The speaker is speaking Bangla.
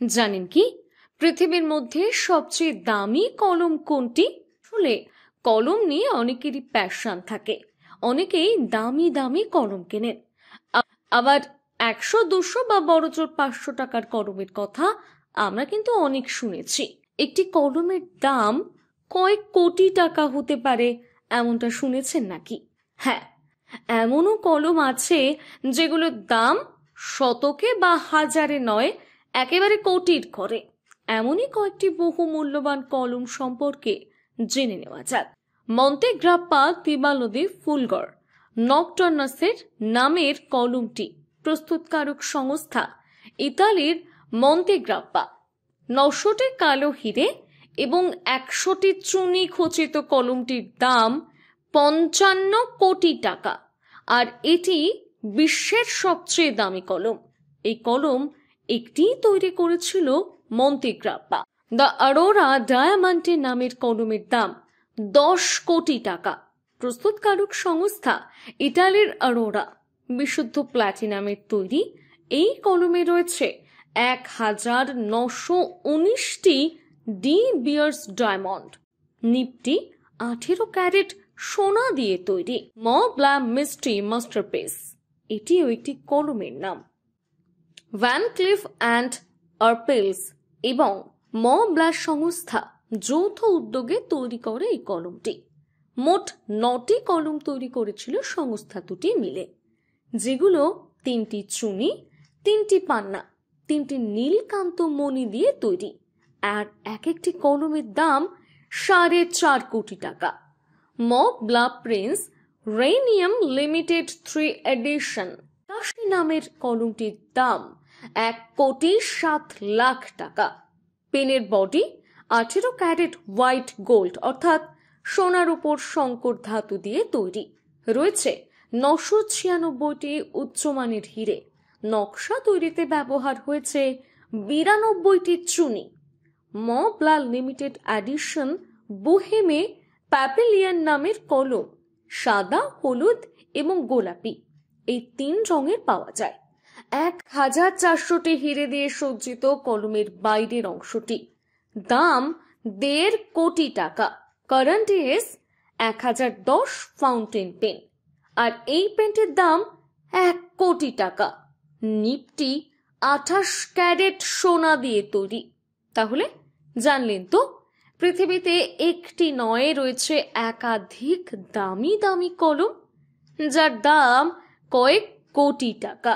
জানেন কি? পৃথিবীর মধ্যে সবচেয়ে দামি কলম কোনটি? আসলে কলম নিয়ে অনেকেরই প্যাশন থাকে। অনেকেই দামি দামি কলম কেনেন। আবার একশো, দুশো বা বড়জোর পাঁচশো টাকার কলমের কথা আমরা কিন্তু অনেক শুনেছি। একটি কলমের দাম কয়েক কোটি টাকা হতে পারে, এমনটা শুনেছেন নাকি? হ্যাঁ এমনও কলম আছে যেগুলোর দাম শতকে বা হাজারে নয় একেবারে কোটির করে এমনই কয়েকটি বহু মূল্যবান কলম সম্পর্কে জেনে নেওয়া যাক। মন্তেগ্রাপ্পা তিবালদে ফুলগড় নকটর্নাসের নামের কলমটি প্রস্তুতকারক সংস্থা ইতালির মন্তে মন্তেগ্রাপ্পা। নশোটি কালো হিরে এবং একশোটি চুনি খচিত কলমটির দাম পঞ্চান্ন কোটি টাকা, আর এটি বিশ্বের সবচেয়ে দামি কলম। এই কলম একটি তৈরি করেছিল মন্তিগ্রাপ্পা দ্য আরোরা ডায়ামান্টে নামের কলমের দাম দশ কোটি টাকা। প্রস্তুতকারক সংস্থা ইটালির আরোরা বিশুদ্ধ প্ল্যাটিনামের তৈরি এই কলমে রয়েছে এক হাজার নশো উনিশটি ডি বিয়ার্স ডায়মন্ড। নিপটি আঠেরো ক্যারেট সোনা দিয়ে তৈরি। ম ব্ল্যাম মিস্ট্রি মাস্টারপিস। এটিও একটি কলমের নাম। ভ্যান ক্লিফ অ্যান্ড আর্পেলস এবং ম ব্লাস সংস্থা যৌথ উদ্যোগে তৈরি করে এই কলমটি। মোট নটি কলম তৈরি করেছিল সংস্থা দুটি মিলে, যেগুলো তিনটি চুনি, তিনটি পান্না, তিনটি নীলকান্ত মণি দিয়ে তৈরি আর এক একটি কলমের দাম সাড়ে চার কোটি টাকা। Montblanc prince Rainier limited three edition কাশি নামের কলমটির দাম এক কোটি সাত লাখ টাকা। পেনের বডি আঠেরো ক্যারেট হোয়াইট গোল্ড, অর্থাৎ সোনার উপর শঙ্কর ধাতু দিয়ে তৈরি। রয়েছে নশো ছিয়ানব্বইটি উচ্চমানের হিরে। নকশা তৈরিতে ব্যবহার হয়েছে বিরানব্বইটি চুনি। ম ব্লাল লিমিটেড অ্যাডিশন বোহেমে প্যাপেলিয়ান নামের কলম, সাদা, হলুদ এবং গোলাপি। এই তিন রঙের পাওয়া যায়। এক হাজার চারশোটি হিরে দিয়ে সজ্জিত কলমের বাইরের অংশটি। দাম দেড় কোটি টাকা। কারেন্ট ইস এক হাজার দশ ফাউন্টেন পেন আর এই পেন্টের দাম এক কোটি টাকা। নিপটি আঠাশ ক্যারেট সোনা দিয়ে তৈরি। তাহলে জানলেন তো, পৃথিবীতে একটি নয় রয়েছে একাধিক দামি দামি কলম, যার দাম কয়েক কোটি টাকা